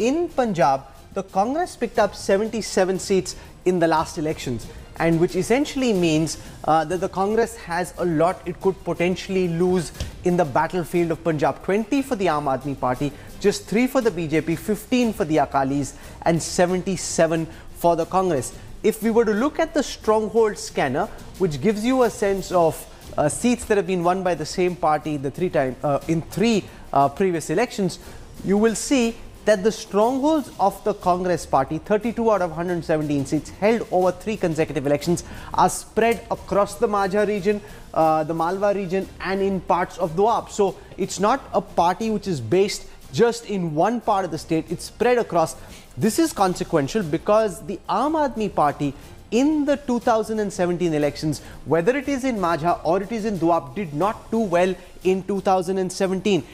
in Punjab, the Congress picked up 77 seats in the last elections, and which essentially means uh, that the Congress has a lot it could potentially lose in the battlefield of Punjab. 20 for the Aam Aadmi Party, just 3 for the BJP, 15 for the Akalis, and 77 for the Congress. If we were to look at the stronghold scanner, which gives you a sense of uh, seats that have been won by the same party the three time, uh, in three uh, previous elections, you will see that the strongholds of the Congress party, 32 out of 117 seats held over three consecutive elections, are spread across the Majha region, uh, the Malwa region, and in parts of Doab. So it's not a party which is based just in one part of the state, it's spread across. This is consequential because the Aam Aadmi Party in the 2017 elections, whether it is in Majha or it is in Doab, did not do well in 2017.